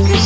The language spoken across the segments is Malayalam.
ഇ വി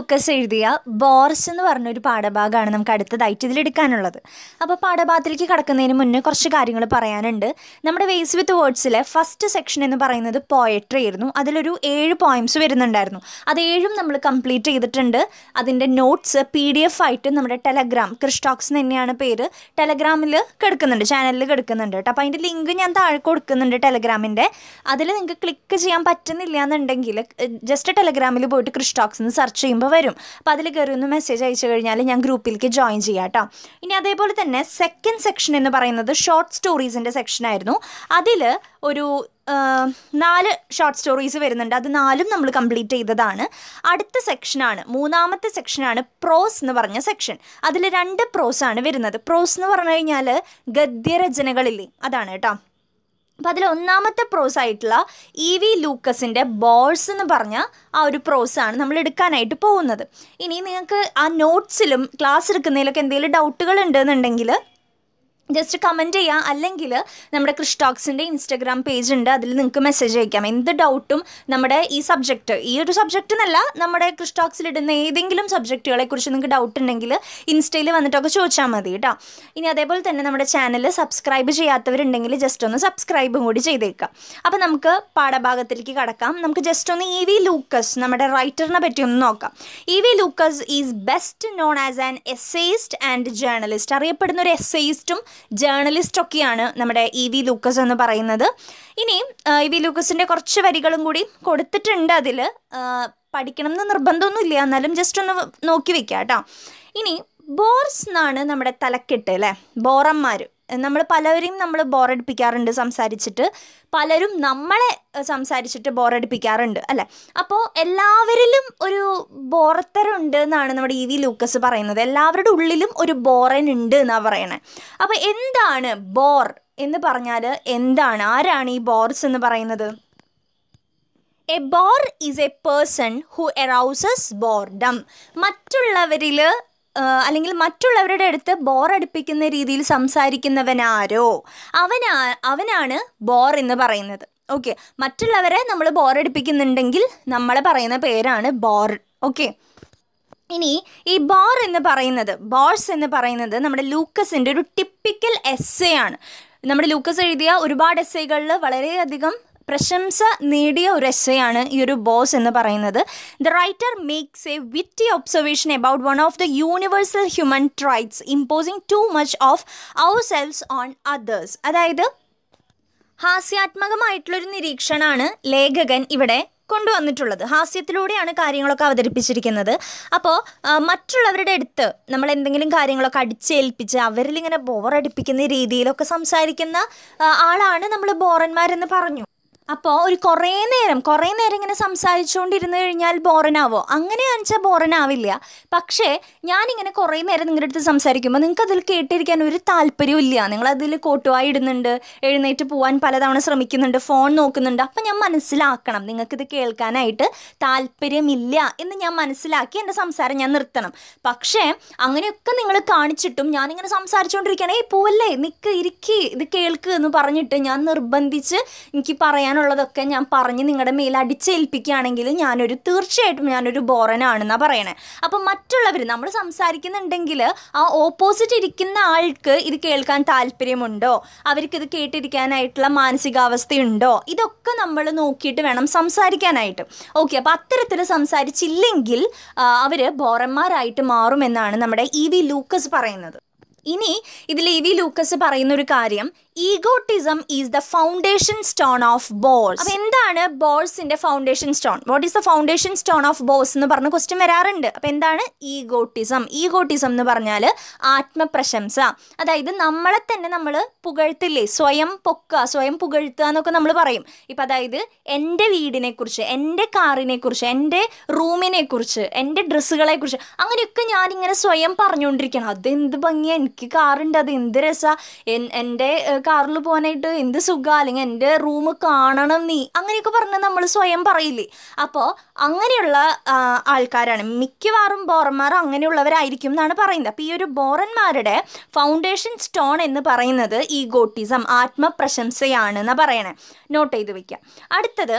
ലൂക്കസ് എഴുതിയ ബോർസ് എന്ന് പറഞ്ഞൊരു പാഠഭാഗമാണ് നമുക്ക് അടുത്തതായിട്ട് ഇതിലെടുക്കാനുള്ളത്. അപ്പോൾ പാഠഭാഗത്തിലേക്ക് കടക്കുന്നതിന് മുന്നേ കുറച്ച് കാര്യങ്ങൾ പറയാനുണ്ട്. നമ്മുടെ വേസ് വിത്ത് വേർഡ്സിലെ ഫസ്റ്റ് സെക്ഷൻ എന്ന് പറയുന്നത് പോയട്രി ആയിരുന്നു. അതിലൊരു ഏഴ് പോയിംസ് വരുന്നുണ്ടായിരുന്നു. അത് ഏഴും നമ്മൾ കംപ്ലീറ്റ് ചെയ്തിട്ടുണ്ട്. അതിന്റെ നോട്ട്സ് പി ഡി എഫ് ആയിട്ട് നമ്മുടെ ടെലഗ്രാം ക്രിസ്റ്റോക്സ് തന്നെയാണ് പേര്. ടെലഗ്രാമിൽ കിടക്കുന്നുണ്ട് ചാനലിൽ കിടക്കുന്നുണ്ട് കേട്ടോ. അപ്പോൾ അതിന്റെ ലിങ്ക് ഞാൻ താഴെ കൊടുക്കുന്നുണ്ട് ടെലഗ്രാമിന്റെ അതിൽ നിങ്ങൾക്ക് ക്ലിക്ക് ചെയ്യാൻ പറ്റുന്നില്ല എന്നുണ്ടെങ്കിൽ ജസ്റ്റ് ടെലഗ്രാമിൽ പോയിട്ട് ക്രിസ്റ്റോക്സ് എന്ന് സെർച്ച് ചെയ്യുമ്പോൾ വരും. അപ്പോൾ അതിൽ കയറി ഒന്ന് മെസ്സേജ് അയച്ചു കഴിഞ്ഞാൽ ഞാൻ ഗ്രൂപ്പിലേക്ക് ജോയിൻ ചെയ്യാം കേട്ടോ ഇനി അതേപോലെ തന്നെ സെക്കൻഡ് സെക്ഷൻ എന്ന് പറയുന്നത് ഷോർട്ട് സ്റ്റോറീസിന്റെ സെക്ഷനായിരുന്നു അതിൽ ഒരു നാല് ഷോർട്ട് സ്റ്റോറീസ് വരുന്നുണ്ട്. അത് നാലും നമ്മൾ കംപ്ലീറ്റ് ചെയ്തതാണ്. അടുത്ത സെക്ഷനാണ് മൂന്നാമത്തെ സെക്ഷനാണ് പ്രോസ് എന്ന് പറഞ്ഞ സെക്ഷൻ അതിൽ രണ്ട് പ്രോസാണ് വരുന്നത്. പ്രോസ് എന്ന് പറഞ്ഞു കഴിഞ്ഞാൽ ഗദ്യരചനകളില്ലേ അതാണ് കേട്ടോ അപ്പോൾ അതിൽ ഒന്നാമത്തെ പ്രോസ് ആയിട്ടുള്ള ഇ വി ലൂക്കസിന്റെ ബോൾസ് എന്ന് പറഞ്ഞ ആ ഒരു പ്രോസ് ആണ് നമ്മൾ എടുക്കാനായിട്ട് പോകുന്നത്. ഇനി നിങ്ങൾക്ക് ആ നോട്ട്സിലും ക്ലാസ് എടുക്കുന്നതിലൊക്കെ എന്തെങ്കിലും ഡൗട്ടുകൾ ഉണ്ടെന്നുണ്ടെങ്കിൽ ജസ്റ്റ് കമന്റ് ചെയ്യുക അല്ലെങ്കിൽ നമ്മുടെ ക്രിസ്റ്റോക്സിന്റെ ഇൻസ്റ്റഗ്രാം പേജ് ഉണ്ട്. അതിൽ നിങ്ങൾക്ക് മെസ്സേജ് അയക്കാം. എന്ത് ഡൗട്ടും നമ്മുടെ ഈ സബ്ജക്റ്റ് ഈ ഒരു സബ്ജക്റ്റ് എന്നല്ല നമ്മുടെ ക്രിസ്റ്റോക്സിൽ ഇടുന്ന ഏതെങ്കിലും സബ്ജക്റ്റുകളെ കുറിച്ച് നിങ്ങൾക്ക് ഡൗട്ട് ഉണ്ടെങ്കിൽ ഇൻസ്റ്റയിൽ വന്നിട്ടൊക്കെ ചോദിച്ചാൽ മതി കേട്ടോ ഇനി അതേപോലെ തന്നെ നമ്മുടെ ചാനൽ സബ്സ്ക്രൈബ് ചെയ്യാത്തവരുണ്ടെങ്കിൽ ജസ്റ്റ് ഒന്ന് സബ്സ്ക്രൈബും കൂടി ചെയ്തേക്കാം. അപ്പോൾ നമുക്ക് പാഠഭാഗത്തിലേക്ക് കടക്കാം. നമുക്ക് ജസ്റ്റ് ഒന്ന് ഇ വി ലൂക്കസ് നമ്മുടെ റൈറ്ററിനെ പറ്റി ഒന്ന് നോക്കാം. E V Lucas is best known as an essayist and journalist അറിയപ്പെടുന്ന ഒരു എസ്സേയിസ്റ്റും ജേർണലിസ്റ്റ് ഒക്കെയാണ് നമ്മുടെ ഇ വി ലൂക്കസ് എന്ന് പറയുന്നത്. ഇനി ഇ വി ലൂക്കസിന്റെ കുറച്ച് വരികളും കൂടി കൊടുത്തിട്ടുണ്ട് അതിൽ പഠിക്കണം എന്ന് നിർബന്ധമൊന്നുമില്ല. എന്നാലും ജസ്റ്റ് ഒന്ന് നോക്കി വെക്കാം കേട്ടോ. ഇനി ബോർസ് എന്നാണ് നമ്മുടെ തലക്കെട്ട് അല്ലേ? ബോറന്മാർ നമ്മൾ പലരെയും നമ്മൾ ബോറടിപ്പിക്കാറുണ്ട് സംസാരിച്ചിട്ട്. പലരും നമ്മളെ സംസാരിച്ചിട്ട് ബോറടിപ്പിക്കാറുണ്ട് അല്ലേ? അപ്പോൾ എല്ലാവരിലും ഒരു ബോറത്തരുണ്ട് എന്നാണ് നമ്മുടെ ഇ വി ലൂക്കസ് പറയുന്നത്. എല്ലാവരുടെ ഉള്ളിലും ഒരു ബോറൻ ഉണ്ട് എന്നാണ് പറയണത് അപ്പോൾ എന്താണ് ബോർ എന്ന് പറഞ്ഞാൽ എന്താണ്? ആരാണ് ഈ ബോർസ് എന്ന് പറയുന്നത്? A bore is a person who arouses boredom. മറ്റുള്ളവരിൽ അല്ലെങ്കിൽ മറ്റുള്ളവരുടെ അടുത്ത് ബോറടിപ്പിക്കുന്ന രീതിയിൽ സംസാരിക്കുന്നവനാരോ? അവനാ അവനാണ് ബോർ എന്ന് പറയുന്നത്. ഓക്കെ മറ്റുള്ളവരെ നമ്മൾ ബോറടിപ്പിക്കുന്നുണ്ടെങ്കിൽ നമ്മൾ പറയുന്ന പേരാണ് ബോർ ഓക്കെ ഇനി ഈ ബോർ എന്ന് പറയുന്നത് ബോർസ് എന്ന് പറയുന്നത് നമ്മുടെ ലൂക്കസിന്റെ ഒരു ടിപ്പിക്കൽ എസ്സേ ആണ്. നമ്മുടെ ലൂക്കസ് എഴുതിയ ഒരുപാട് എസ്സേകളിൽ വളരെയധികം പ്രശംസ നേടിയ ഒരു എസ്സേ ആണ് ഈ ഒരു ബോസ് എന്ന് പറയുന്നത്. The writer makes a witty observation about one of the universal human traits imposing too much of our selves on others അതായത് ഹാസ്യാത്മകമായിട്ടുള്ളൊരു നിരീക്ഷണമാണ് ലേഖകൻ ഇവിടെ കൊണ്ടുവന്നിട്ടുള്ളത്. ഹാസ്യത്തിലൂടെയാണ് കാര്യങ്ങളൊക്കെ അവതരിപ്പിച്ചിരിക്കുന്നത്. അപ്പോൾ മറ്റുള്ളവരുടെ അടുത്ത് നമ്മൾ എന്തെങ്കിലും കാര്യങ്ങളൊക്കെ അടിച്ചേൽപ്പിച്ച് അവരിലിങ്ങനെ ബോറടിപ്പിക്കുന്ന രീതിയിലൊക്കെ സംസാരിക്കുന്ന ആളാണ് നമ്മൾ ബോറന്മാരെന്ന് പറഞ്ഞു. അപ്പോൾ ഒരു കുറേ നേരം കുറേ നേരം ഇങ്ങനെ സംസാരിച്ചുകൊണ്ടിരുന്ന് കഴിഞ്ഞാൽ ബോറനാവോ? അങ്ങനെ വെച്ചാൽ ബോറനാവില്ല. പക്ഷേ ഞാനിങ്ങനെ കുറേ നേരം നിങ്ങളുടെ അടുത്ത് സംസാരിക്കുമ്പോൾ നിങ്ങൾക്ക് അതിൽ കേട്ടിരിക്കാൻ ഒരു താല്പര്യവും ഇല്ല. നിങ്ങളതിൽ കോട്ടുവായി ഇടുന്നുണ്ട് എഴുന്നേറ്റ് പോകാൻ പലതവണ ശ്രമിക്കുന്നുണ്ട് ഫോൺ നോക്കുന്നുണ്ട്. അപ്പം ഞാൻ മനസ്സിലാക്കണം നിങ്ങൾക്കിത് കേൾക്കാനായിട്ട് താല്പര്യമില്ല എന്ന് ഞാൻ മനസ്സിലാക്കി എന്റെ സംസാരം ഞാൻ നിർത്തണം. പക്ഷേ അങ്ങനെയൊക്കെ നിങ്ങൾ കാണിച്ചിട്ടും ഞാനിങ്ങനെ സംസാരിച്ചുകൊണ്ടിരിക്കുകയാണ് ഏയ് പോവല്ലേ നിൽക്ക് ഇരിക്കി ഇത് കേൾക്ക് എന്ന് പറഞ്ഞിട്ട് ഞാൻ നിർബന്ധിച്ച് എനിക്ക് പറയാനുള്ളതൊക്കെ ഞാൻ പറഞ്ഞ് നിങ്ങളുടെ മേൽ അടിച്ചേൽപ്പിക്കുകയാണെങ്കിൽ ഞാനൊരു തീർച്ചയായിട്ടും ഞാനൊരു ബോറനാണെന്നാണ് പറയണേ. അപ്പം മറ്റുള്ളവർ നമ്മൾ സംസാരിക്കുന്നുണ്ടെങ്കിൽ ആ ഓപ്പോസിറ്റ് ഇരിക്കുന്ന ആൾക്ക് ഇത് കേൾക്കാൻ താല്പര്യമുണ്ടോ? അവർക്ക് ഇത് കേട്ടിരിക്കാനായിട്ടുള്ള മാനസികാവസ്ഥയുണ്ടോ? ഇതൊക്കെ നമ്മൾ നോക്കിയിട്ട് വേണം സംസാരിക്കാനായിട്ട്. ഓക്കെ അപ്പോൾ അത്തരത്തിൽ സംസാരിച്ചില്ലെങ്കിൽ അവർ ബോറന്മാരായിട്ട് മാറുമെന്നാണ് നമ്മുടെ ഇ വി ലൂക്കസ് പറയുന്നത്. ഇനി ഇതിൽ ഇ വി ലൂക്കസ് പറയുന്ന ഒരു കാര്യം egotism is the foundation stone of bores അപ്പോൾ എന്താണ് ബോൾസിന്റെ foundation stone what is the foundation stone of bores എന്ന് പറഞ്ഞ ക്വസ്റ്റ്യൻ വരാറുണ്ട്. അപ്പോൾ എന്താണ് ഈഗോട്ടിസം ഈഗോട്ടിസം എന്ന് പറഞ്ഞാൽ ആത്മപ്രശംസ. അതായത് നമ്മളെ തന്നെ നമ്മൾ പുകഴ്ത്തില്ലേ? സ്വയം പൊക്കുക സ്വയം പുകഴ്ത്തുക എന്നൊക്കെ നമ്മൾ പറയും. ഇപ്പം അതായത് എന്റെ വീടിനെ കുറിച്ച് എന്റെ കാറിനെ കുറിച്ച് എന്റെ റൂമിനെ കുറിച്ച് എന്റെ ഡ്രസ്സുകളെ കുറിച്ച് അങ്ങനെയൊക്കെ ഞാനിങ്ങനെ സ്വയം പറഞ്ഞുകൊണ്ടിരിക്കണം അതെന്ത് ഭംഗിയാ? എനിക്ക് കാറുണ്ട് അത് എന്ത് രസ? എൻ- എന്റെ കാറിൽ പോകാനായിട്ട് എന്ത് സുഖം? അല്ലെങ്കിൽ എന്റെ റൂം കാണണം നീ. അങ്ങനെയൊക്കെ പറഞ്ഞ് നമ്മൾ സ്വയം പറയില്ലേ? അപ്പോൾ അങ്ങനെയുള്ള ആൾക്കാരാണ്. മിക്കവാറും ബോറന്മാർ അങ്ങനെയുള്ളവരായിരിക്കും എന്നാണ് പറയുന്നത്. അപ്പോൾ ഈ ഒരു ബോറന്മാരുടെ ഫൗണ്ടേഷൻ സ്റ്റോൺ എന്ന് പറയുന്നത് ഈഗോട്ടിസം ആത്മപ്രശംസയാണ് എന്ന് പറയണേ. നോട്ട് ചെയ്ത് വെക്കാം. അടുത്തത്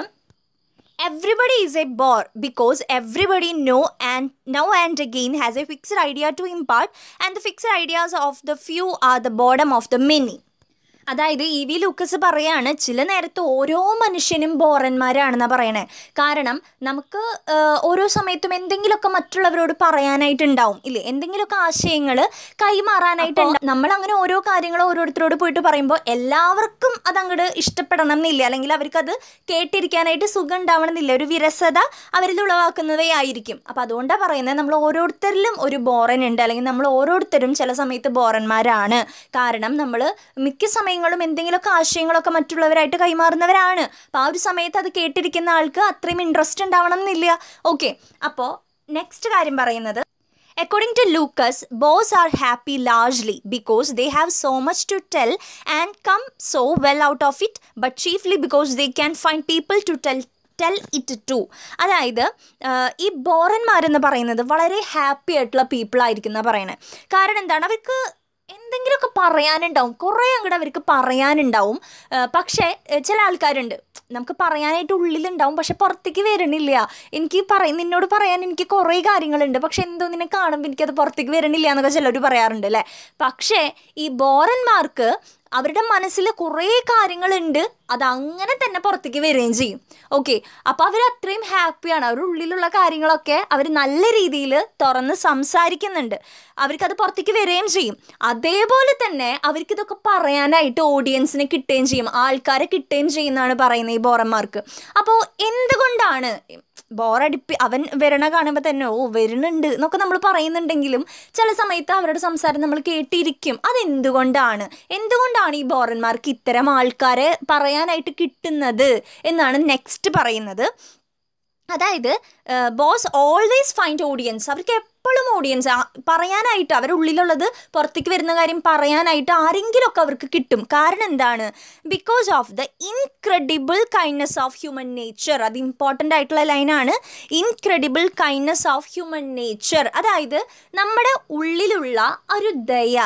everybody is a bore because everybody know and now and again has a fixed idea to impart and the fixed ideas of the few are the bottom of the many. അതായത് ഇ വി ലൂക്കസ് പറയാണ് ചില നേരത്ത് ഓരോ മനുഷ്യനും ബോറന്മാരാണെന്നാണ് പറയണേ. കാരണം നമുക്ക് ഓരോ സമയത്തും എന്തെങ്കിലുമൊക്കെ മറ്റുള്ളവരോട് പറയാനായിട്ടുണ്ടാവും ഇല്ലേ? എന്തെങ്കിലുമൊക്കെ ആശയങ്ങൾ കൈമാറാനായിട്ടുണ്ടാവും നമ്മൾ അങ്ങനെ ഓരോ കാര്യങ്ങൾ ഓരോരുത്തരോട് പോയിട്ട് പറയുമ്പോൾ എല്ലാവർക്കും അത് അങ്ങോട്ട് ഇഷ്ടപ്പെടണം എന്നില്ല അല്ലെങ്കിൽ അവർക്കത് കേട്ടിരിക്കാനായിട്ട് സുഖം ഉണ്ടാവണം എന്നില്ല ഒരു വിരസത അവരിൽ ഉളവാക്കുന്നതേ ആയിരിക്കും. അപ്പോൾ അതുകൊണ്ടാണ് പറയുന്നത് നമ്മൾ ഓരോരുത്തരിലും ഒരു ബോറൻ ഉണ്ട്. അല്ലെങ്കിൽ നമ്മൾ ഓരോരുത്തരും ചില സമയത്ത് ബോറന്മാരാണ്. കാരണം നമ്മൾ മിക്ക സമയങ്ങളും എന്തെങ്കിലുമൊക്കെ ആശയങ്ങളൊക്കെ മറ്റുള്ളവരായിട്ട് കൈമാറുന്നവരാണ്. അപ്പോൾ ആ ഒരു സമയത്ത് അത് കേട്ടിരിക്കുന്ന ആൾക്ക് അത്രയും ഇൻട്രസ്റ്റ് ഉണ്ടാവണം എന്നില്ല. ഓക്കെ അപ്പോൾ നെക്സ്റ്റ് കാര്യം പറയുന്നത് According to Lucas boys are happy largely because they have so much to tell and come so well out of it but chiefly because they can find people to tell tell it to അതായത് ഈ ബോറന്മാരെന്ന് പറയുന്നത് വളരെ ഹാപ്പി ആയിട്ടുള്ള പീപ്പിൾ ആയിരിക്കും എന്നാണ് പറയണേ. കാരണം എന്താണ്? അവർക്ക് എന്തെങ്കിലുമൊക്കെ പറയാനുണ്ടാവും. കുറേ അങ്ങോട്ട് അവർക്ക് പറയാനുണ്ടാവും. പക്ഷേ ചില ആൾക്കാരുണ്ട്. നമുക്ക് പറയാനായിട്ട് ഉള്ളിലുണ്ടാവും പക്ഷെ പുറത്തേക്ക് വരണില്ല എനിക്ക് പറയും നിന്നോട് പറയാൻ എനിക്ക് കുറേ കാര്യങ്ങളുണ്ട്. പക്ഷെ എന്തോ നിന്നെ കാണുമ്പോൾ എനിക്കത് പുറത്തേക്ക് വരണില്ല എന്നൊക്കെ ചിലർ പറയാറുണ്ട് അല്ലേ? പക്ഷേ ഈ ബോറന്മാർക്ക് അവരുടെ മനസ്സിൽ കുറേ കാര്യങ്ങളുണ്ട്. അത് അങ്ങനെ തന്നെ പുറത്തേക്ക് വരികയും ചെയ്യും. ഓക്കെ അപ്പോൾ അവർ അത്രയും ഹാപ്പിയാണ് അവരുടെ ഉള്ളിലുള്ള കാര്യങ്ങളൊക്കെ അവർ നല്ല രീതിയിൽ തുറന്ന് സംസാരിക്കുന്നുണ്ട്. അവർക്കത് പുറത്തേക്ക് വരികയും ചെയ്യും. അതേപോലെ തന്നെ അവർക്കിതൊക്കെ പറയാനായിട്ട് ഓഡിയൻസിനെ കിട്ടുകയും ചെയ്യും. ആൾക്കാരെ കിട്ടുകയും ചെയ്യുന്നതാണ് പറയുന്നത് ഈ ബോറന്മാർക്ക്. അപ്പോൾ എന്തുകൊണ്ടാണ് ബോറടിപ്പി അവൻ വരണ കാണുമ്പോൾ തന്നെ ഓ വരുന്നുണ്ട് എന്നൊക്കെ നമ്മൾ പറയുന്നുണ്ടെങ്കിലും ചില സമയത്ത് അവരുടെ സംസാരം നമ്മൾ കേട്ടിരിക്കും. അതെന്തുകൊണ്ടാണ്? എന്തുകൊണ്ടാണ് ഈ ബോറന്മാർക്ക് ഇത്തരം ആൾക്കാരെ പറയാനായിട്ട് കിട്ടുന്നത് എന്നാണ് നെക്സ്റ്റ് പറയുന്നത്. അതായത് ബോസ് ഓൾവേസ് ഫൈൻഡ് ഓഡിയൻസ് അവർക്ക് എപ്പോഴും ഓഡിയൻസ് പറയാനായിട്ട് അവരുടെ ഉള്ളിലുള്ളത് പുറത്തേക്ക് വരുന്ന കാര്യം പറയാനായിട്ട് ആരെങ്കിലുമൊക്കെ അവർക്ക് കിട്ടും. കാരണം എന്താണ്? Because of the incredible kindness of human nature അത് ഇമ്പോർട്ടന്റ് ആയിട്ടുള്ള ലൈനാണ് incredible kindness of human nature അതായത് നമ്മുടെ ഉള്ളിലുള്ള ഒരു ദയ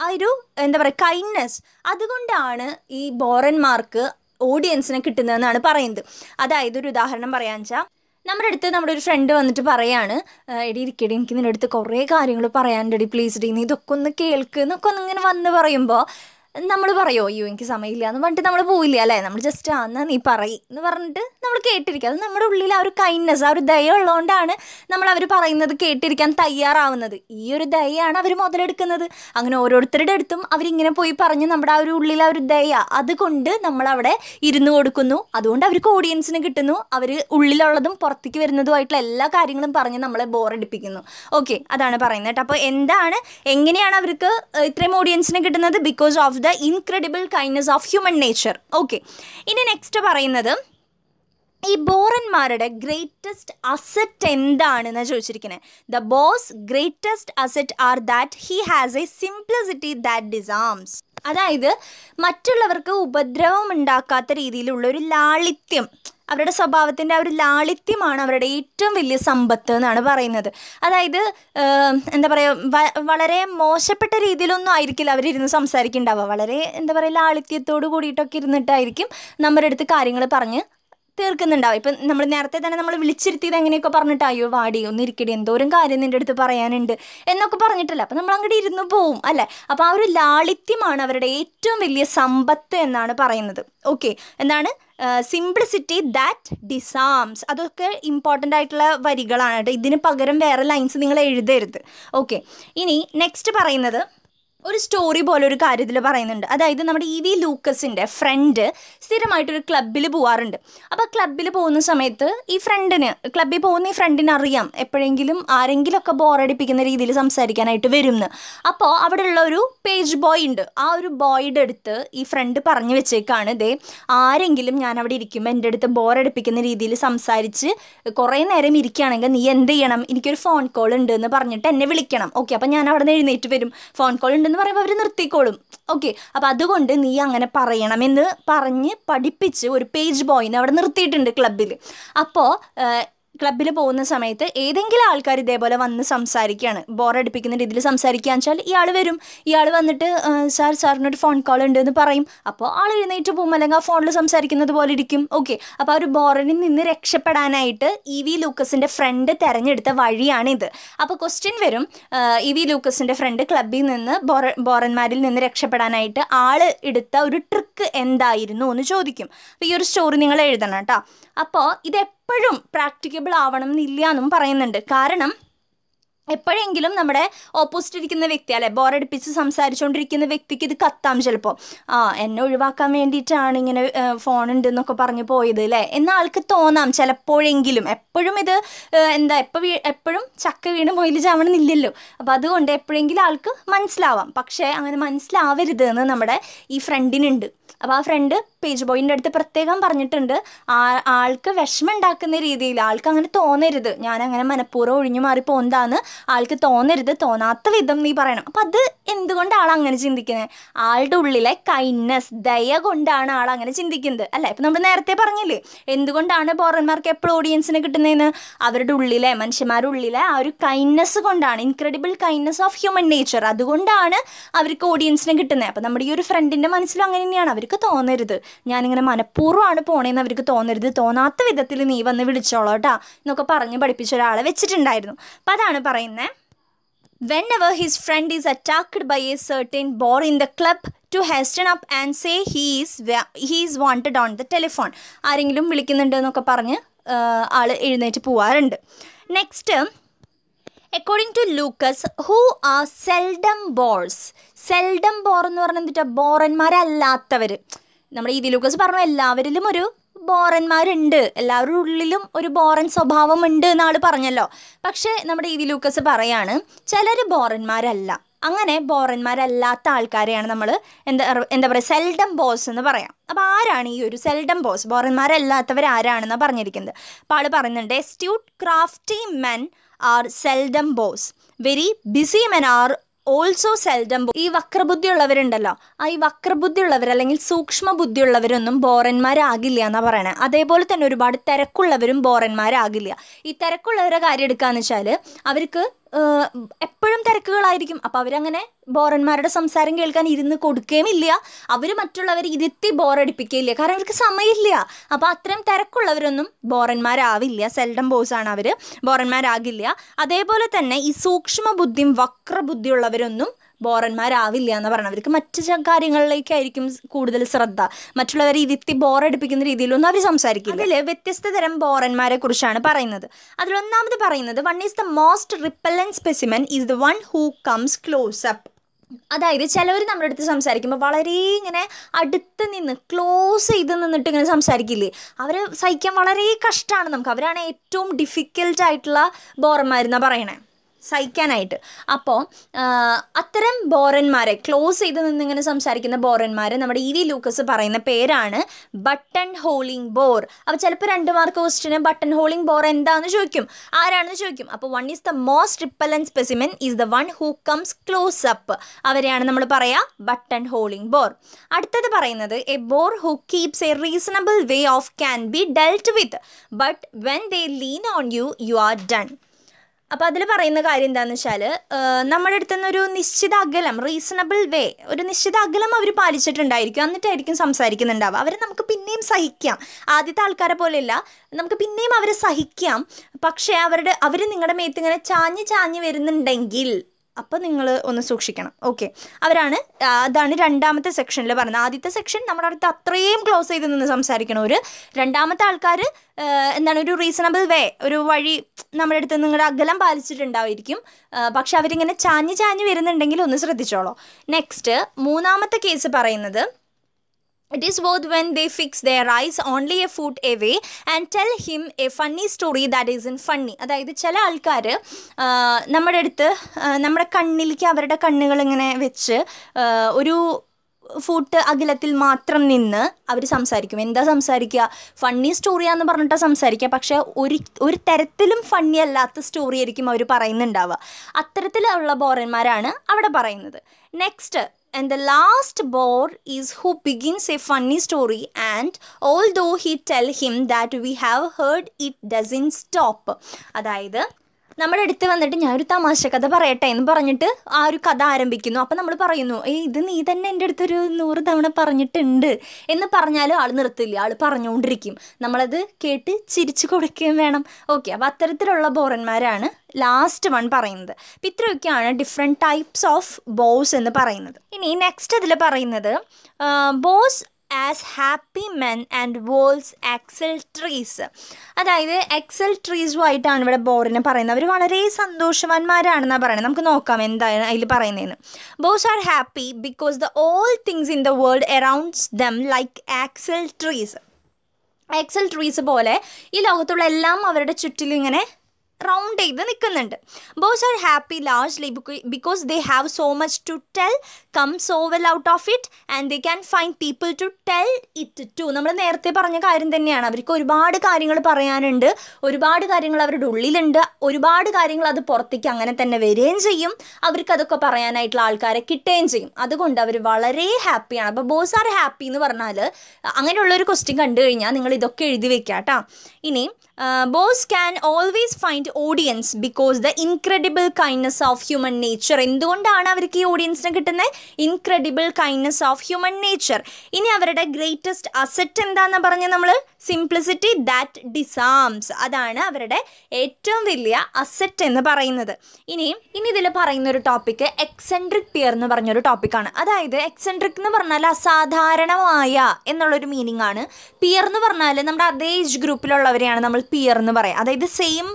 ആ ഒരു എന്താ പറയുക കൈൻഡ്നെസ് അതുകൊണ്ടാണ് ഈ ബോറന്മാർക്ക് ഓഡിയൻസിനെ കിട്ടുന്നതെന്നാണ് പറയുന്നത്. അതായത് ഒരു ഉദാഹരണം പറയാന്ന് വെച്ചാൽ നമ്മുടെ അടുത്ത് നമ്മുടെ ഒരു ഫ്രണ്ട് വന്നിട്ട് പറയാണ് "ആ, എടി ഇരിക്കടി എനിക്ക് നിന്റെ അടുത്ത് കുറേ കാര്യങ്ങൾ പറയാനുണ്ടെടി പ്ലീസ് ഡി നീ ഇതൊക്കെ ഒന്ന് കേൾക്ക് എന്നൊക്കെ ഒന്ന് ഇങ്ങനെ വന്ന് പറയുമ്പോൾ നമ്മൾ പറയോ അയ്യോ എനിക്ക് സമയമില്ല എന്ന് പറഞ്ഞിട്ട് നമ്മൾ പോയില്ല അല്ലേ? നമ്മൾ ജസ്റ്റ് ആ എന്നാ നീ പറയ് എന്ന് പറഞ്ഞിട്ട് നമ്മൾ കേട്ടിരിക്കുക അത് നമ്മുടെ ഉള്ളിൽ ആ ഒരു കൈൻഡ്നെസ് ആ ഒരു ദയ ഉള്ളതുകൊണ്ടാണ് നമ്മൾ അവർ പറയുന്നത് കേട്ടിരിക്കാൻ തയ്യാറാവുന്നത്. ഈ ഒരു ദയയാണ് അവർ മുതലെടുക്കുന്നത്. അങ്ങനെ ഓരോരുത്തരുടെ അടുത്തും അവരിങ്ങനെ പോയി പറഞ്ഞ് നമ്മുടെ ആ ഒരു ഉള്ളിൽ ആ ഒരു ദയ അതുകൊണ്ട് നമ്മളവിടെ ഇരുന്ന് കൊടുക്കുന്നു. അതുകൊണ്ട് അവർക്ക് ഓഡിയൻസിന് കിട്ടുന്നു. അവർ ഉള്ളിലുള്ളതും പുറത്തേക്ക് വരുന്നതുമായിട്ടുള്ള എല്ലാ കാര്യങ്ങളും പറഞ്ഞ് നമ്മളെ ബോറടിപ്പിക്കുന്നു ഓക്കെ അതാണ് പറയുന്നത് കേട്ടോ. അപ്പോൾ എന്താണ് എങ്ങനെയാണ് അവർക്ക് ഇത്രയും ഓഡിയൻസിന് കിട്ടുന്നത്? Because of the incredible kindness of human nature okay ഇനി നെക്സ്റ്റ് പറയുന്നത് ഈ ബോറന്മാരുടെ ഗ്രേറ്റസ്റ്റ് അസറ്റ് എന്താണെന്ന് ചോദിച്ചിരിക്കുന്നത് the bore's greatest asset are that he has a simplicity that disarms അതായത് മറ്റുള്ളവർക്ക് ഉപദ്രവം ഉണ്ടാക്കാത്ത രീതിയിലുള്ള ഒരു ലാളിത്യം. അവരുടെ സ്വഭാവത്തിന്റെ ആ ഒരു ലാളിത്യമാണ് അവരുടെ ഏറ്റവും വലിയ സമ്പത്ത് എന്നാണ് പറയുന്നത്. അതായത് എന്താ പറയുക വളരെ മോശപ്പെട്ട രീതിയിലൊന്നും ആയിരിക്കില്ല അവരിരുന്ന് സംസാരിക്കുന്നുണ്ടാവുക. വളരെ എന്താ പറയുക ലാളിത്യത്തോട് കൂടിയിട്ടൊക്കെ ഇരുന്നിട്ടായിരിക്കും നമ്മുടെ അടുത്ത് കാര്യങ്ങൾ പറഞ്ഞ് തീർക്കുന്നുണ്ടാവും. ഇപ്പം നമ്മൾ നേരത്തെ തന്നെ നമ്മൾ വിളിച്ചിരുത്തിയത് എങ്ങനെയൊക്കെ പറഞ്ഞിട്ട് അയ്യോ വാടി ഒന്ന് ഇരിക്കടി എന്തോരം കാര്യം നിന്റെ അടുത്ത് പറയാനുണ്ട്? എന്നൊക്കെ പറഞ്ഞിട്ടല്ല. അപ്പം നമ്മൾ അങ്ങോട്ട് ഇരുന്ന് പോവും അല്ലേ? അപ്പോൾ ആ ഒരു ലാളിത്യമാണ് അവരുടെ ഏറ്റവും വലിയ സമ്പത്ത് എന്നാണ് പറയുന്നത്. ഓക്കെ. എന്താണ്? സിംപ്ലിസിറ്റി ദാറ്റ് ഡിസാംസ് അതൊക്കെ ഇമ്പോർട്ടന്റ് ആയിട്ടുള്ള വരികളാണ് കേട്ടോ. ഇതിന് പകരം വേറെ ലൈൻസ് നിങ്ങൾ എഴുതരുത്. ഓക്കെ. ഇനി നെക്സ്റ്റ് പറയുന്നത് ഒരു സ്റ്റോറി പോലെ ഒരു കാര്യത്തിൽ പറയുന്നുണ്ട്. അതായത് നമ്മുടെ ഇ വി ലൂക്കസിന്റെ ഫ്രണ്ട് സ്ഥിരമായിട്ടൊരു ക്ലബ്ബിൽ പോവാറുണ്ട്. അപ്പോൾ ക്ലബ്ബിൽ പോകുന്ന സമയത്ത് ഈ ഫ്രണ്ടിന് ക്ലബ്ബിൽ പോകുന്ന ഈ ഫ്രണ്ടിന് അറിയാം എപ്പോഴെങ്കിലും ആരെങ്കിലുമൊക്കെ ബോറടിപ്പിക്കുന്ന രീതിയിൽ സംസാരിക്കാനായിട്ട് വരും എന്ന് അപ്പോൾ അവിടെയുള്ള ഒരു പേജ് ബോയ് ഉണ്ട്. ആ ഒരു ബോയുടെ അടുത്ത് ഈ ഫ്രണ്ട് പറഞ്ഞു വെച്ചേക്കാണ് ദേ ആരെങ്കിലും ഞാൻ അവിടെ ഇരിക്കുമ്പോൾ എന്റെ അടുത്ത് ബോറടിപ്പിക്കുന്ന രീതിയിൽ സംസാരിച്ച് കുറേ നേരം ഇരിക്കുകയാണെങ്കിൽ നീ എന്ത് ചെയ്യണം? എനിക്കൊരു ഫോൺ കോൾ ഉണ്ട് എന്ന് പറഞ്ഞിട്ട് എന്നെ വിളിക്കണം. ഓക്കെ അപ്പോൾ ഞാൻ അവിടെ നിന്ന് എഴുന്നേറ്റ് വരും. ഫോൺ കോൾ ഉണ്ടെന്ന് പറയുമ്പോൾ അവർ നിർത്തിക്കോളും. ഓക്കെ അപ്പം അതുകൊണ്ട് നീ അങ്ങനെ പറയണമെന്ന് പറഞ്ഞ് പഠിപ്പിച്ച് ഒരു പേജ് ബോയിനെ അവിടെ നിർത്തിയിട്ടുണ്ട് ക്ലബ്ബിൽ അപ്പോൾ ക്ലബ്ബിൽ പോകുന്ന സമയത്ത് ഏതെങ്കിലും ആൾക്കാർ ഇതേപോലെ വന്ന് സംസാരിക്കുകയാണ്. ബോറടിപ്പിക്കുന്ന രീതിയിൽ സംസാരിക്കുകയെന്ന് വെച്ചാൽ ഇയാൾ വരും. ഇയാൾ വന്നിട്ട് "ആ, സാർ സാറിനൊരു ഫോൺ കോൾ ഉണ്ട് എന്ന് പറയും. അപ്പോൾ ആൾ എഴുന്നേറ്റ് പോകും. അല്ലെങ്കിൽ ആ ഫോണിൽ സംസാരിക്കുന്നത് പോലെ ഇരിക്കും. ഓക്കെ അപ്പോൾ ആ ഒരു ബോറനിൽ നിന്ന് രക്ഷപ്പെടാനായിട്ട് ഇ വി ലൂക്കസിന്റെ ഫ്രണ്ട് തിരഞ്ഞെടുത്ത വഴിയാണിത് അപ്പോൾ ക്വസ്റ്റ്യൻ വരും. ഇ വി ലൂക്കസിന്റെ ഫ്രണ്ട് ക്ലബ്ബിൽ നിന്ന് ബോറ ബോറന്മാരിൽ നിന്ന് രക്ഷപ്പെടാനായിട്ട് ആൾ എടുത്ത ഒരു ട്രിക്ക് എന്തായിരുന്നു എന്ന് ചോദിക്കും. അപ്പോൾ ഈ ഒരു സ്റ്റോറി നിങ്ങൾ എഴുതണം കേട്ടോ. അപ്പോൾ ഇതെപ്പോഴും പ്രാക്ടിക്കബിൾ ആവണം എന്നില്ല എന്നും പറയുന്നുണ്ട്. കാരണം എപ്പോഴെങ്കിലും നമ്മുടെ ഓപ്പോസിറ്റ് ഇരിക്കുന്ന വ്യക്തി അല്ലെ ബോറടിപ്പിച്ച് സംസാരിച്ചുകൊണ്ടിരിക്കുന്ന വ്യക്തിക്ക് ഇത് കത്താം ചിലപ്പോൾ ആ എന്നെ ഒഴിവാക്കാൻ വേണ്ടിയിട്ടാണ് ഇങ്ങനെ ഫോൺ ഉണ്ട് എന്നൊക്കെ പറഞ്ഞു പോയത് അല്ലേ എന്ന ആൾക്ക് തോന്നാം ചിലപ്പോഴെങ്കിലും. എപ്പോഴും ഇത് എന്താ എപ്പോൾ വീ എപ്പോഴും ചക്ക വീണ് മൊയിൽ ചാവണമെന്നില്ലല്ലോ. അപ്പോൾ അതുകൊണ്ട് എപ്പോഴെങ്കിലും ആൾക്ക് മനസ്സിലാവാം. പക്ഷേ അങ്ങനെ മനസ്സിലാവരുത് എന്ന് നമ്മുടെ ഈ ഫ്രണ്ടിനുണ്ട് അപ്പോൾ ആ ഫ്രണ്ട് പേജ് ബോയിന്റെ അടുത്ത് പ്രത്യേകം പറഞ്ഞിട്ടുണ്ട് ആ ആൾക്ക് വിഷമം ഉണ്ടാക്കുന്ന രീതിയിൽ ആൾക്ക് അങ്ങനെ തോന്നരുത്. ഞാൻ അങ്ങനെ മനഃപൂർവം ഒഴിഞ്ഞു മാറി പോകുന്നതാന്ന് ആൾക്ക് തോന്നരുത് തോന്നാത്ത വിധം നീ പറയണം. അപ്പം അത് എന്തുകൊണ്ട് ആൾ അങ്ങനെ ചിന്തിക്കുന്നത് ആളുടെ ഉള്ളിലെ കൈൻഡ്നെസ് ദയ കൊണ്ടാണ് ആൾ അങ്ങനെ ചിന്തിക്കുന്നത്. അല്ല? ഇപ്പം നമ്മൾ നേരത്തെ പറഞ്ഞില്ലേ എന്തുകൊണ്ടാണ് പോറന്മാർക്ക് എപ്പോഴും ഓഡിയൻസിനെ കിട്ടുന്നതെന്ന് അവരുടെ ഉള്ളിലെ മനുഷ്യന്മാരുടെ ഉള്ളിലെ ആ ഒരു കൈൻഡ്നെസ് കൊണ്ടാണ് incredible kindness of human nature അതുകൊണ്ടാണ് അവർക്ക് ഓഡിയൻസിനെ കിട്ടുന്നത് അപ്പം നമ്മുടെ ഈ ഒരു ഫ്രണ്ടിന്റെ മനസ്സിലും അങ്ങനെ തന്നെയാണ്. അവർക്ക് തോന്നരുത്. ഞാനിങ്ങനെ മനഃപൂർവമാണ് പോണേന്ന് അവർക്ക് തോന്നരുത്. തോന്നാത്ത വിധത്തിൽ നീ വന്ന് വിളിച്ചോളോ കേട്ടാ എന്നൊക്കെ പറഞ്ഞ് പഠിപ്പിച്ച ഒരാളെ വെച്ചിട്ടുണ്ടായിരുന്നു. അപ്പം അതാണ് പറയുന്നത് when his his friend is by by a certain bore in the club to up up and say he's he's wanted on the telephone ആരെങ്കിലും വിളിക്കുന്നുണ്ട് എന്നൊക്കെ പറഞ്ഞ് ആൾ എഴുന്നേറ്റ് പോവാറുണ്ട്. Next according to Lucas who are seldom bores seldom bore എന്ന് പറഞ്ഞാൽ എന്നിട്ട് ബോറന്മാരല്ലാത്തവർ നമ്മുടെ ഈ ലൂക്കസ് പറഞ്ഞു എല്ലാവരിലും ഒരു ബോറന്മാരുണ്ട്. എല്ലാവരുടെ ഉള്ളിലും ഒരു ബോറൻ സ്വഭാവം ഉണ്ട് എന്നാൾ പറഞ്ഞല്ലോ. പക്ഷേ നമ്മുടെ ഈ ലൂക്കസ് പറയാണ് ചിലർ ബോറന്മാരല്ല. അങ്ങനെ ബോറന്മാരല്ലാത്ത ആൾക്കാരെയാണ് നമ്മൾ എന്താ എന്താ പറയുക സെൽഡം ബോസ് എന്ന് പറയാം. അപ്പോൾ ആരാണ് ഈ ഒരു സെൽഡം ബോസ് ബോറന്മാരല്ലാത്തവർ ആരാണെന്നാണ് പറഞ്ഞിരിക്കുന്നത്. അപ്പോൾ ആൾ പറയുന്നുണ്ട് astute crafty men are seldom bores very busy men are also seldom ഈ വക്രബുദ്ധി ഉള്ളവരുണ്ടല്ലോ ആ ഈ വക്രബുദ്ധി ഉള്ളവർ അല്ലെങ്കിൽ സൂക്ഷ്മ ബുദ്ധിയുള്ളവരൊന്നും ബോറന്മാരാകില്ല എന്നാണ് പറയണേ. അതേപോലെ തന്നെ ഒരുപാട് തിരക്കുള്ളവരും ബോറന്മാരാകില്ല. ഈ തിരക്കുള്ളവരുടെ കാര്യം എടുക്കാന്ന് വെച്ചാൽ അവർക്ക് എപ്പോഴും തിരക്കുകളായിരിക്കും. അപ്പോൾ അവരങ്ങനെ ബോറന്മാരുടെ സംസാരം കേൾക്കാൻ ഇരുന്ന് കൊടുക്കുകയുമില്ല അവർ മറ്റുള്ളവരെ ഇരുത്തി ബോറടിപ്പിക്കുകയില്ല കാരണം അവർക്ക് സമയമില്ല. അപ്പോൾ അത്രയും തിരക്കുള്ളവരൊന്നും ബോറന്മാരാവില്ല. സെൽഡം ബോസാണ് അവർ ബോറന്മാരാകില്ല. അതേപോലെ തന്നെ ഈ സൂക്ഷ്മ ബുദ്ധിയും വക്രബുദ്ധിയുള്ളവരൊന്നും ബോറന്മാരാവില്ല എന്ന് പറയണം. അവർക്ക് മറ്റ് കാര്യങ്ങളിലേക്കായിരിക്കും കൂടുതൽ ശ്രദ്ധ. മറ്റുള്ളവരെ ഇരുത്തി ബോറടിപ്പിക്കുന്ന രീതിയിലൊന്നും അവർ സംസാരിക്കില്ല. അതിൽ വ്യത്യസ്ത തരം ബോറന്മാരെ കുറിച്ചാണ് പറയുന്നത്. അതിലൊന്നാമത് പറയുന്നത് one is the most repellent specimen is the one who comes close up അതായത് ചിലവർ നമ്മുടെ അടുത്ത് സംസാരിക്കുമ്പോൾ വളരെ ഇങ്ങനെ അടുത്ത് നിന്ന് ക്ലോസ് ചെയ്ത് നിന്നിട്ട് ഇങ്ങനെ സംസാരിക്കില്ലേ? അവർ സഹിക്കാൻ വളരെ കഷ്ടമാണ് നമുക്ക്. അവരാണ് ഏറ്റവും ഡിഫിക്കൽട്ട് ആയിട്ടുള്ള ബോറന്മാരെന്നാണ് പറയണേ. സഹിക്കാനായിട്ട്. അപ്പോൾ അത്തരം ബോറന്മാരെ ക്ലോസ് ചെയ്ത് നിന്നിങ്ങനെ സംസാരിക്കുന്ന ബോറന്മാരെ നമ്മുടെ ഇ വി ലൂക്കസ് പറയുന്ന പേരാണ് ബട്ടൺ ഹോളിംഗ് ബോർ. അപ്പോൾ ചിലപ്പോൾ രണ്ട് മാർക്ക് ക്വസ്റ്റിന് ബട്ടൺ ഹോളിംഗ് ബോർ എന്താണെന്ന് ചോദിക്കും. ആരാണെന്ന് ചോദിക്കും. അപ്പോൾ one is the most repellent specimen is the one who comes close up അവരെയാണ് നമ്മൾ പറയുക ബട്ടൺ ഹോളിംഗ് ബോർ. അടുത്തത് പറയുന്നത് a bore who keeps a reasonable way off can be dealt with but when they lean on you you are done അപ്പോൾ അതിൽ പറയുന്ന കാര്യം എന്താണെന്ന് വെച്ചാൽ നമ്മുടെ അടുത്ത് നിന്ന് ഒരു നിശ്ചിത അകലം റീസണബിൾ വേ ഒരു നിശ്ചിത അകലം അവർ പാലിച്ചിട്ടുണ്ടായിരിക്കും. എന്നിട്ടായിരിക്കും സംസാരിക്കുന്നുണ്ടാവുക. അവരെ നമുക്ക് പിന്നെയും സഹിക്കാം. ആദ്യത്തെ ആൾക്കാരെ പോലെയല്ല നമുക്ക് പിന്നെയും അവരെ സഹിക്കാം. പക്ഷേ അവരുടെ അവർ നിങ്ങളുടെ മേത്ത് ഇങ്ങനെ ചാഞ്ഞ് ചാഞ്ഞ് വരുന്നുണ്ടെങ്കിൽ അപ്പോൾ നിങ്ങൾ ഒന്ന് സൂക്ഷിക്കണം. ഓക്കെ അവരാണ് അതാണ് രണ്ടാമത്തെ സെക്ഷനിൽ പറഞ്ഞത്. ആദ്യത്തെ സെക്ഷൻ നമ്മുടെ അടുത്ത് അത്രയും ക്ലോസ് ചെയ്ത് നിന്ന് ഒരു രണ്ടാമത്തെ ആൾക്കാർ എന്താണ് ഒരു റീസണബിൾ വേ ഒരു വഴി നമ്മുടെ അടുത്ത് നിങ്ങളുടെ അകലം പാലിച്ചിട്ടുണ്ടായിരിക്കും. ആ, പക്ഷെ അവരിങ്ങനെ ചാഞ്ഞ് ചാഞ്ഞ് വരുന്നുണ്ടെങ്കിൽ ഒന്ന് ശ്രദ്ധിച്ചോളൂ. നെക്സ്റ്റ് മൂന്നാമത്തെ കേസ് പറയുന്നത് It is worth when they fix their eyes only a foot away and tell him a funny story that isn't funny. അതായത് ചില ആൾക്കാർ നമ്മുടെ അടുത്ത് നമ്മുടെ കണ്ണിലേക്ക് അവരുടെ കണ്ണുകൾ ഇങ്ങനെ വെച്ച് ഒരു ഫൂട്ട് അകലത്തിൽ മാത്രം നിന്ന് അവർ സംസാരിക്കും. എന്താ സംസാരിക്കുക? ഫണ്ണി സ്റ്റോറിയാന്ന് പറഞ്ഞിട്ടാണ് സംസാരിക്കുക. പക്ഷേ ഒരു ഒരു തരത്തിലും ഫണ്ണി അല്ലാത്ത സ്റ്റോറി ആയിരിക്കും അവർ പറയുന്നുണ്ടാവുക. അത്തരത്തിലുള്ള ബോറന്മാരാണ് അവിടെ പറയുന്നത്. Next and the last bore is who begins a funny story and although he tell him that we have heard it doesn't stop അതായത് നമ്മുടെ അടുത്ത് വന്നിട്ട് ഞാനൊരു തമാശ കഥ പറയട്ടെ എന്ന് പറഞ്ഞിട്ട് ആ ഒരു കഥ ആരംഭിക്കുന്നു. അപ്പം നമ്മൾ പറയുന്നു ഏയ് ഇത് നീ തന്നെ എന്റെ അടുത്തൊരു നൂറ് തവണ പറഞ്ഞിട്ടുണ്ട് എന്ന് പറഞ്ഞാലും ആൾ നിർത്തില്ല. ആൾ പറഞ്ഞുകൊണ്ടിരിക്കും നമ്മളത് കേട്ട് ചിരിച്ചു കൊടുക്കുകയും വേണം. ഓക്കെ അപ്പോൾ അത്തരത്തിലുള്ള ബോറന്മാരാണ് ലാസ്റ്റ് വൺ പറയുന്നത്. അപ്പം ഇത്രയൊക്കെയാണ് ഡിഫറെന്റ് ടൈപ്സ് ഓഫ് ബോസ് എന്ന് പറയുന്നത്. ഇനി നെക്സ്റ്റ് അതിൽ പറയുന്നത് bores as happy men and world's axle trees അതായത് എക്സൽ ട്രീസുമായിട്ടാണ് ഇവിടെ ബോറിനെ പറയുന്നത്. അവർ വളരെ സന്തോഷവാന്മാരാണെന്നാണ് പറയുന്നത്. നമുക്ക് നോക്കാം എന്താണ് അതിൽ പറയുന്നതെന്ന് bores are happy because the all things in the world around them like axle trees axle trees പോലെ ഈ ലോകത്തുള്ള എല്ലാം അവരുടെ ചുറ്റിലും ഇങ്ങനെ റൗണ്ട് ചെയ്ത് നിൽക്കുന്നുണ്ട്. Bores are happy largely because they have so much to tell come so well out of it and they can find people to tell it to നമ്മൾ നേരത്തെ പറഞ്ഞ കാര്യം തന്നെയാണ്. അവർക്ക് ഒരുപാട് കാര്യങ്ങൾ പറയാനുണ്ട്. ഒരുപാട് കാര്യങ്ങൾ അവരുടെ ഉള്ളിലുണ്ട്. ഒരുപാട് കാര്യങ്ങൾ അത് പുറത്തേക്ക് അങ്ങനെ തന്നെ വരികയും ചെയ്യും. അവർക്ക് അതൊക്കെ പറയാനായിട്ടുള്ള ആൾക്കാരെ കിട്ടുകയും ചെയ്യും. അതുകൊണ്ട് അവർ വളരെ ഹാപ്പിയാണ് അപ്പോൾ ബോസ് ആർ ഹാപ്പി എന്ന് പറഞ്ഞാൽ അങ്ങനെയുള്ളൊരു ക്വസ്റ്റ്യൻ കണ്ടു കഴിഞ്ഞാൽ നിങ്ങൾ ഇതൊക്കെ എഴുതി വെക്കാം കേട്ടോ ഇനി bores can always find audience because the incredible kindness of human nature എന്തുകൊണ്ടാണ് അവർക്ക് ഈ ഓഡിയൻസിനെ കിട്ടുന്നത്? Incredible kindness of human nature ഇനി അവരുടെ ഗ്രേറ്റസ്റ്റ് അസറ്റ് എന്താണെന്ന് പറഞ്ഞ് നമ്മൾ സിംപ്ലിസിറ്റി ദാറ്റ് ഡിസാംസ് അതാണ് അവരുടെ ഏറ്റവും വലിയ അസറ്റ് എന്ന് പറയുന്നത്. ഇനി ഇനി ഇതിൽ പറയുന്ന ഒരു ടോപ്പിക്ക് എക്സെൻട്രിക് പിയർ എന്ന് പറഞ്ഞൊരു ടോപ്പിക്കാണ് അതായത് എക്സെൻട്രിക് എന്ന് പറഞ്ഞാൽ അസാധാരണമായ എന്നുള്ളൊരു മീനിങ് ആണ്. പിയർ എന്ന് പറഞ്ഞാൽ നമ്മുടെ അതേ ഏജ് ഗ്രൂപ്പിലുള്ളവരെയാണ് നമ്മൾ പിയർ എന്ന് പറയാം. അതായത് സെയിം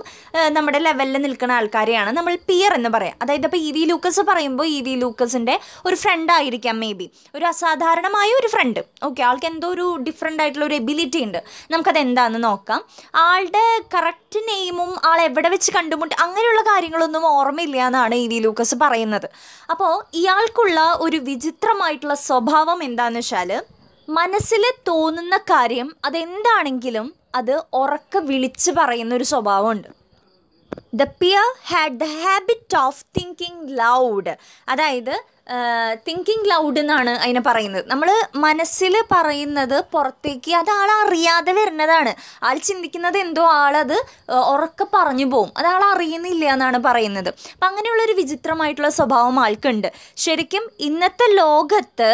നമ്മുടെ ലെവലിൽ നിൽക്കുന്ന ആൾക്കാരെയാണ് നമ്മൾ പിയർ എന്ന് പറയാം. അതായത് ഇപ്പോൾ ഇ വി ലൂക്കസ് പറയുമ്പോൾ ഇ വി ലൂക്കസിന്റെ ഒരു ഫ്രണ്ട് ആയിരിക്കാം മേ ബി ഒരു അസാധാരണമായ ഒരു ഫ്രണ്ട് ഓക്കെ ആൾക്ക് എന്തോ ഒരു ഡിഫറെന്റ് ആയിട്ടുള്ള ഒരു എബിലിറ്റി ഉണ്ട്. നമുക്കത് എന്താണെന്ന് നോക്കാം. ആളുടെ കറക്റ്റ് നെയിമും ആൾ എവിടെ വെച്ച് കണ്ടുമുട്ടി അങ്ങനെയുള്ള കാര്യങ്ങളൊന്നും ഓർമ്മയില്ല എന്നാണ് ഇ വി ലൂക്കസ് പറയുന്നത്. അപ്പോൾ ഇയാൾക്കുള്ള ഒരു വിചിത്രമായിട്ടുള്ള സ്വഭാവം എന്താണെന്ന് വെച്ചാൽ മനസ്സിൽ തോന്നുന്ന കാര്യം അതെന്താണെങ്കിലും അത് ഉറക്കെ വിളിച്ച് പറയുന്ന ഒരു സ്വഭാവമുണ്ട്. The peer had the habit of thinking loud അതായത് തിങ്കിങ് ലൗഡ് എന്നാണ് അതിനെ പറയുന്നത്. നമ്മൾ മനസ്സിൽ പറയുന്നത് പുറത്തേക്ക് അത് ആൾ അറിയാതെ വരുന്നതാണ്. ആൾ ചിന്തിക്കുന്നത് എന്തോ ആളത് ഉറക്കെ പറഞ്ഞു പോവും. അത് ആൾ അറിയുന്നില്ല എന്നാണ് പറയുന്നത്. അപ്പം അങ്ങനെയുള്ളൊരു വിചിത്രമായിട്ടുള്ള സ്വഭാവം ആൾക്കുണ്ട്. ശരിക്കും ഇന്നത്തെ ലോകത്ത്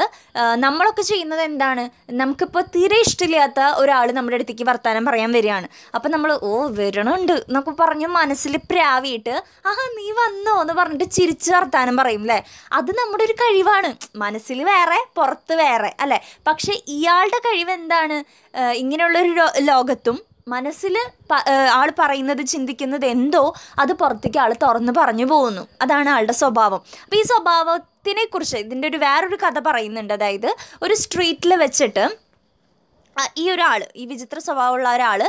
നമ്മളൊക്കെ ചെയ്യുന്നത് എന്താണ്? നമുക്കിപ്പോൾ തീരെ ഇഷ്ടമില്ലാത്ത ഒരാൾ നമ്മുടെ അടുത്തേക്ക് വർത്തമാനം പറയാൻ വരികയാണ്. അപ്പം നമ്മൾ ഓ വരണുണ്ട് എന്നൊക്കെ പറഞ്ഞ് മനസ്സിൽ പ്രാവിയിട്ട് ആഹാ നീ വന്നോ എന്ന് പറഞ്ഞിട്ട് ചിരിച്ച് വർത്തമാനം പറയും അല്ലേ അത് നമ്മുടെ ഒരു കഴിവാണ്. മനസ്സിൽ വേറെ പുറത്ത് വേറെ അല്ലേ? പക്ഷെ ഇയാളുടെ കഴിവ് എന്താണ് ഇങ്ങനെയുള്ളൊരു ലോകത്തും മനസ്സിൽ ആൾ പറയുന്നത് ചിന്തിക്കുന്നത് എന്തോ അത് പുറത്തേക്ക് ആൾ തുറന്ന് പറഞ്ഞു പോകുന്നു. അതാണ് ആളുടെ സ്വഭാവം. അപ്പോൾ ഈ സ്വഭാവത്തിനെ കുറിച്ച് ഇതിന്റെ ഒരു വേറൊരു കഥ പറയുന്നുണ്ട്. അതായത് ഒരു സ്ട്രീറ്റിൽ വെച്ചിട്ട് ഈ ഒരാൾ ഈ വിചിത്ര സ്വഭാവമുള്ള ഒരാൾ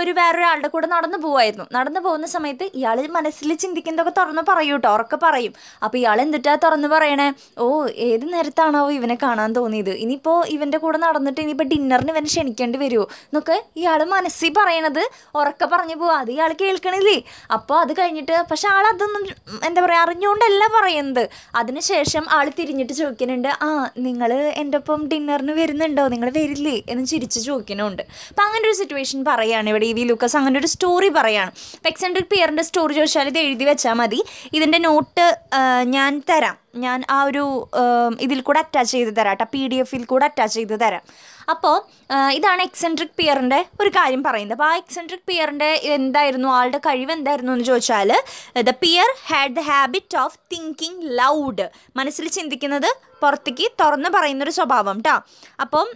ഒരു വേറൊരാളുടെ കൂടെ നടന്നു പോവായിരുന്നു. നടന്നു പോകുന്ന സമയത്ത് ഇയാൾ മനസ്സിൽ ചിന്തിക്കുന്നതൊക്കെ തുറന്ന് പറയൂ കേട്ടോ ഉറക്കെ പറയും. അപ്പോൾ ഇയാൾ എന്തിട്ടാ തുറന്ന് പറയണേ? ഓ ഏത് നേരത്താണോ ഇവനെ കാണാൻ തോന്നിയത്. ഇനിയിപ്പോൾ ഇവന്റെ കൂടെ നടന്നിട്ട് ഇനിയിപ്പോൾ ഡിന്നറിന് ഇവനെ ക്ഷണിക്കേണ്ടി വരുമോ എന്നൊക്കെ ഇയാൾ മനസ്സിൽ പറയണത് ഉറക്കെ പറഞ്ഞു പോവാ. അത് ഇയാൾ കേൾക്കണില്ലേ? അപ്പോൾ അത് കഴിഞ്ഞിട്ട് പക്ഷെ ആൾ അതൊന്നും എന്താ പറയുക അറിഞ്ഞുകൊണ്ടല്ല പറയുന്നത്. അതിനുശേഷം ആൾ തിരിഞ്ഞിട്ട് ചോദിക്കുന്നുണ്ട് ആ നിങ്ങൾ എന്റെ ഒപ്പം ഡിന്നറിന് വരുന്നുണ്ടോ? നിങ്ങൾ വരില്ലേ? എന്ന് ചിരിച്ച് ചോദിക്കുന്നുണ്ട്. അപ്പം അങ്ങനെ ഒരു സിറ്റുവേഷൻ പറയുകയാണ് ഇവിടെ ഇ വി ലൂക്കസ്. അങ്ങനെ ഒരു സ്റ്റോറി പറയുകയാണ് അപ്പം എക്സെൻട്രിക് പിയറിന്റെ സ്റ്റോറി ചോദിച്ചാൽ ഇത് എഴുതി വെച്ചാൽ മതി. ഇതിന്റെ നോട്ട് ഞാൻ തരാം. ഞാൻ ആ ഒരു ഇതിൽ കൂടെ അറ്റാച്ച് ചെയ്ത് തരാം കേട്ടോ പി ഡി എഫിൽ കൂടെ അറ്റാച്ച് ചെയ്ത് തരാം. അപ്പോൾ ഇതാണ് എക്സെൻട്രിക് പിയറിന്റെ ഒരു കാര്യം പറയുന്നത്. അപ്പോൾ ആ എക്സെൻട്രിക് പിയറിന്റെ എന്തായിരുന്നു? ആളുടെ കഴിവ് എന്തായിരുന്നു എന്ന് ചോദിച്ചാൽ the peer had the habit of thinking loud മനസ്സിൽ ചിന്തിക്കുന്നത് പുറത്തേക്ക് തുറന്ന് പറയുന്നൊരു സ്വഭാവം കേട്ടോ അപ്പം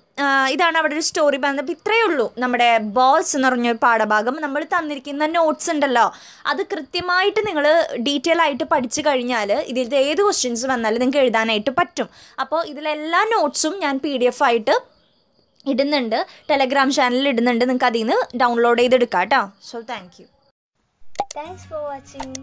ഇതാണ് അവിടെ ഒരു സ്റ്റോറി പറഞ്ഞത്. അപ്പം ഇത്രയേ ഉള്ളൂ. നമ്മുടെ ബോസ് എന്ന് പറഞ്ഞൊരു പാഠഭാഗം. നമ്മൾ തന്നിരിക്കുന്ന നോട്ട്സ് ഉണ്ടല്ലോ. അത് കൃത്യമായിട്ട് നിങ്ങൾ ഡീറ്റെയിൽ ആയിട്ട് പഠിച്ചു കഴിഞ്ഞാൽ ഇതിലത്തെ ഏത് ക്വസ്റ്റ്യൻസ് വന്നാലും നിങ്ങൾക്ക് എഴുതാനായിട്ട് പറ്റും. അപ്പോൾ ഇതിലെല്ലാ നോട്ട്സും ഞാൻ പി ആയിട്ട് ഇടുന്നുണ്ട്. ടെലഗ്രാം ചാനലിൽ ഇടുന്നുണ്ട്. നിങ്ങൾക്ക് അതിൽ നിന്ന് ഡൗൺലോഡ് ചെയ്തെടുക്കാം കേട്ടോ so thank you thanks for watching